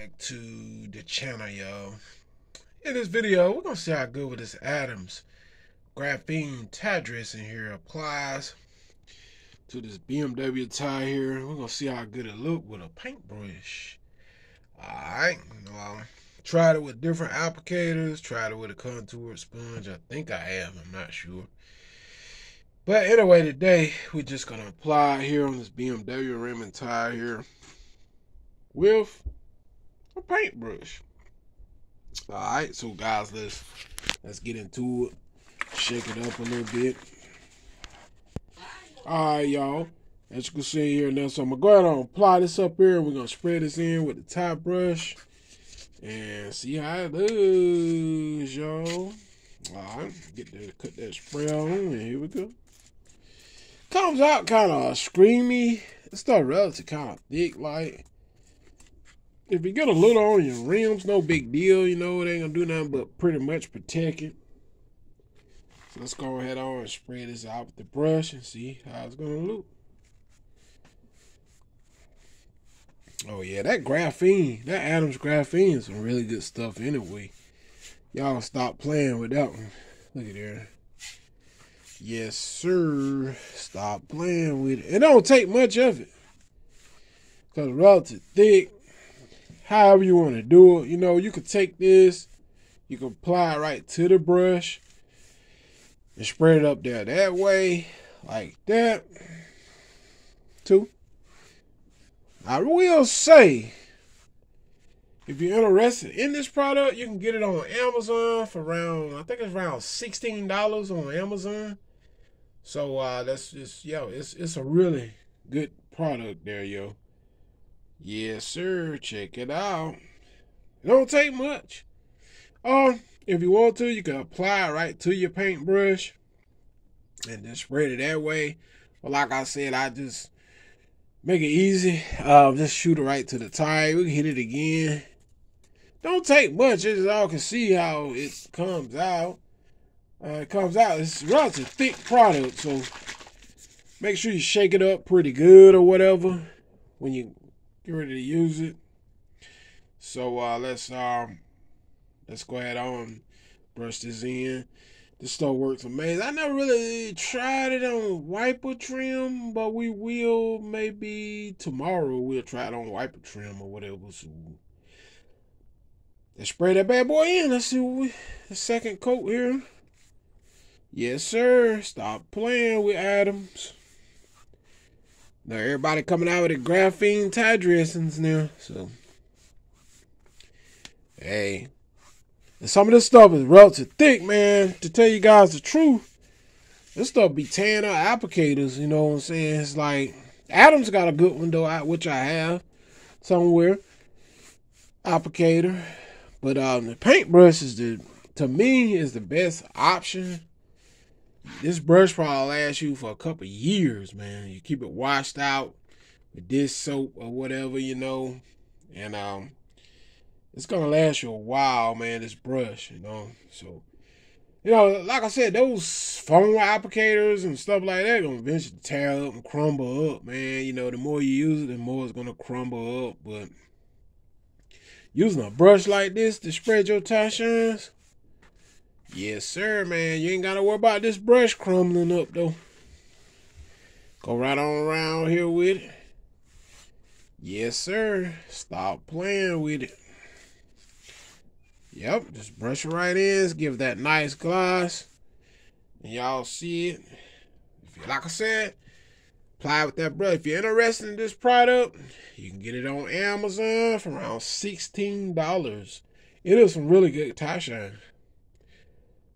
back to the channel, y'all. In this video, we're gonna see how good with this Adams graphene tie dressing here applies to this BMW tie here. We're gonna see how good it look with a paintbrush. Alright, um, tried it with different applicators, tried it with a contour sponge. I think I have, I'm not sure. But anyway, today we're just gonna apply here on this BMW rim and tie here with a paintbrush. All right, so guys, let's let's get into it. Shake it up a little bit. All right, y'all. As you can see here now, so I'm gonna go ahead and apply this up here, we're gonna spread this in with the top brush and see how it looks, y'all. All right, get to cut that spray on, and here we go. Comes out kind of screamy. It's still relative kind of thick, like if you get a little on your rims, no big deal. You know, it ain't gonna do nothing but pretty much protect it. So let's go ahead on and spray this out with the brush and see how it's gonna look. Oh yeah, that graphene, that Adams graphene is some really good stuff anyway. Y'all stop playing with that one. Look at there. Yes, sir. Stop playing with it. It don't take much of it. Because relative thick, however you want to do it. You know, you could take this, you can apply right to the brush and spread it up there that way, like that. Two. I will say, if you're interested in this product, you can get it on Amazon for around, I think it's around $16 on Amazon. So uh, that's just, yo, it's, it's a really good product there, yo. Yes, sir. Check it out. It don't take much. Um, if you want to, you can apply right to your paintbrush and then spread it that way. But like I said, I just make it easy. Uh, just shoot it right to the tire. We can hit it again. Don't take much. As y'all can see how it comes out. Uh, it comes out. It's relatively thick product, so make sure you shake it up pretty good or whatever when you get ready to use it. So uh, let's um let's go ahead on brush this in. This stuff works amazing. I never really tried it on wiper trim, but we will maybe tomorrow we'll try it on wiper trim or whatever. So let's spray that bad boy in. Let's see what we, the second coat here. Yes, sir. Stop playing with Adams. Now everybody coming out with the graphene tie dressings now. So hey. And some of this stuff is relative thick, man. To tell you guys the truth, this stuff be tearing applicators, you know what I'm saying? It's like Adam's got a good one though, which I have somewhere. Applicator. But um the paintbrush is the to me is the best option this brush probably lasts you for a couple years, man. You keep it washed out with this soap or whatever, you know, and um, it's gonna last you a while, man. This brush, you know, so you know, like I said, those foam applicators and stuff like that gonna eventually tear up and crumble up, man. You know, the more you use it, the more it's gonna crumble up. But using a brush like this to spread your tie shines, Yes, sir, man. You ain't got to worry about this brush crumbling up, though. Go right on around here with it. Yes, sir. Stop playing with it. Yep, just brush it right in. Give that nice gloss. And y'all see it. If you, like I said, apply with that brush. If you're interested in this product, you can get it on Amazon for around $16. It is some really good tie shine.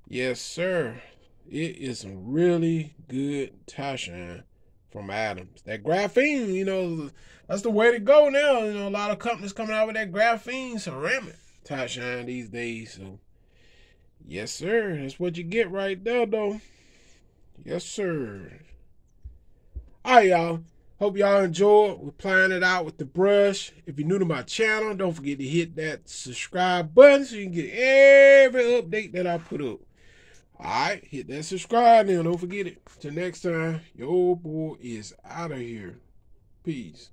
Yes, sir. It is some really good tie shine from Adams. That graphene, you know, that's the way to go now. You know, a lot of companies coming out with that graphene ceramic tie shine these days. So, yes, sir. That's what you get right there, though. Yes, sir. All right, y'all. Hope y'all enjoyed. We're playing it out with the brush. If you're new to my channel, don't forget to hit that subscribe button so you can get every update that I put up. Alright, hit that subscribe now. Don't forget it. Till next time, your boy is out of here. Peace.